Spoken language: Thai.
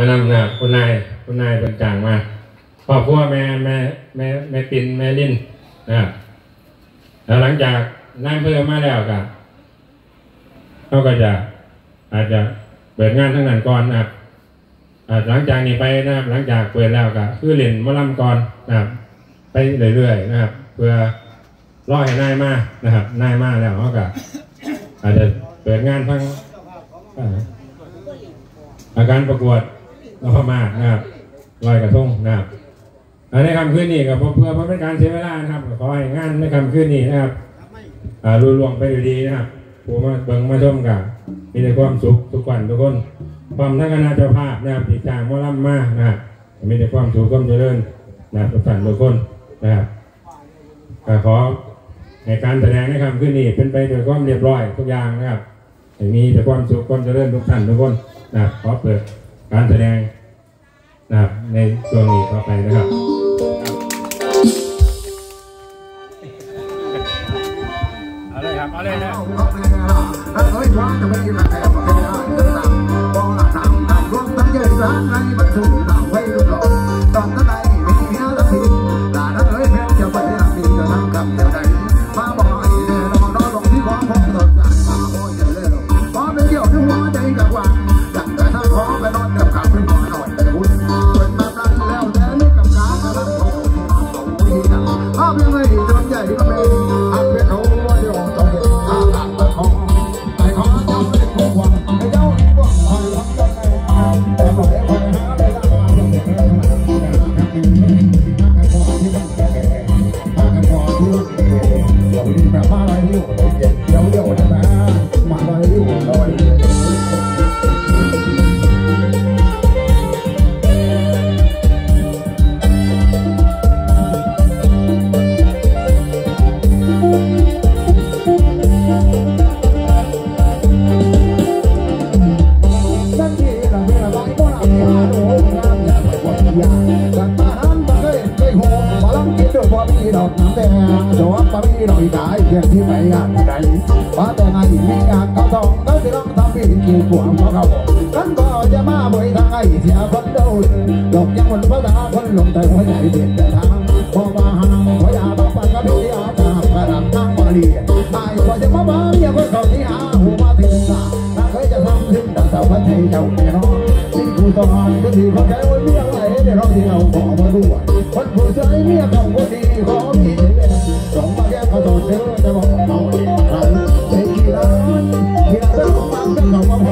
มานำนะคุณนายคุณนายเป็นจางมาครอบครัวแม่แม่แม่แม่ปินแม่ลินนะแล้วหลังจากนั่งเพื่อมาแล้วก็เขาก็จะอาจจะเปิดงานทั้งนั้นก่อนนะครับหลังจากนี้ไปนะครับ หลังจากเปิดแล้วก็คือเล่นมอลำก่อนนะครับ ไปเรื่อยๆนะครับ เพื่อรอให้นายมานะครับนายมาแล้วเขาก็อาจจะเปิดงานทั้งอาการประกวด นพมานะครับลอยกระทงนะครับอ่าในคำคืนนี้ก็เพื่อเพื่อเป็นการเสียเวลานะครับขอให้งานในคำคืนนี้นะครับรุ่ล่วงไปดีนะครับผู้มาเบิ่งมาชมกับมีแต่ความสุขทุกวันทุกคนความทั้งคณะเจ้าภาพนะครับที่จ้างมอลำมานะครับมีแต่ความสุขความเจริญนะครับทุกท่านทุกคนนะครับขอในการแสดงในคำคืนนี้เป็นไปด้วยความเรียบร้อยทุกอย่างนะครับมีแต่ความสุขความเจริญทุกท่านทุกคนนะขอเปิด การแสดงนะครับในช่วงนี้ต่อไปนะครับ เอาเลยครับ เอาเลยนะเแบบ แดงดอกปารีดอกอีกายเพียงที่ไม่อยากใดว่าแต่ไงมีอยากเขาต้องก็จะต้องทำเป็นกินขวางเพราเขากันก็จะมาบ่อยทางไอ้เสียคนโดนดอกยังมันพระตาคนลงแต่หัวใจเปลี่ยนแต่ทางพอมาหางพอยาต้องไปกับพี่อาตากระดับนั่งมาเรียนไอ้พอจะมาบ้านอย่าก็เขาที่หาหูมาถึงตาถ้าเคยจะทำถึงดังเสาพันให้เจ้าแน่นอนสิ่งผู้ต้องก็ดีเขาแค่ว่าเมียไหลเดี๋ยวเราที่เราขอมาด้วยคนผู้ชายเมียของคนดี Thank you.